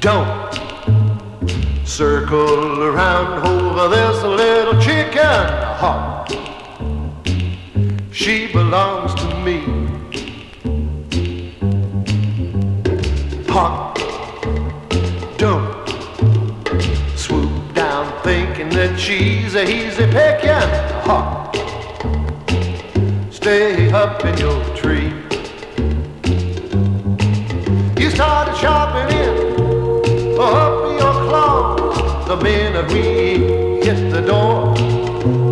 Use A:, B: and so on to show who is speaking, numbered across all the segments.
A: Don't circle around over. There's a little chicken hawk. She belongs to me. Hawk, Don't swoop down thinking that she's a easy pickin' hawk. Stay up in your tree. We hit the door.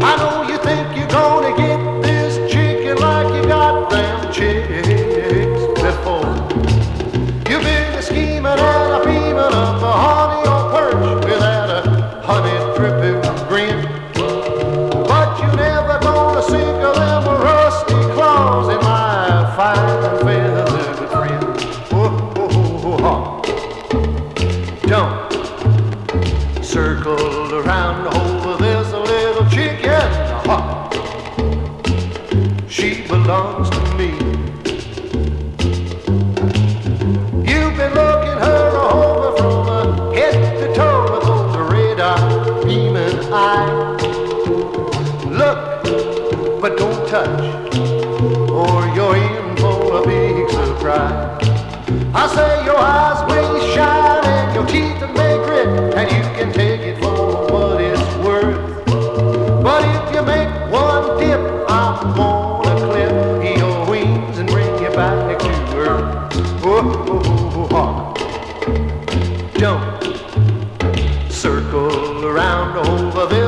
A: I know you think you're gonna get this chicken like you got them chicks circled around over there's a little chicken hop. She belongs to me. You've been looking her over from head to toe with those radar eye beaming eyes. Look, but don't touch. Don't circle around over there.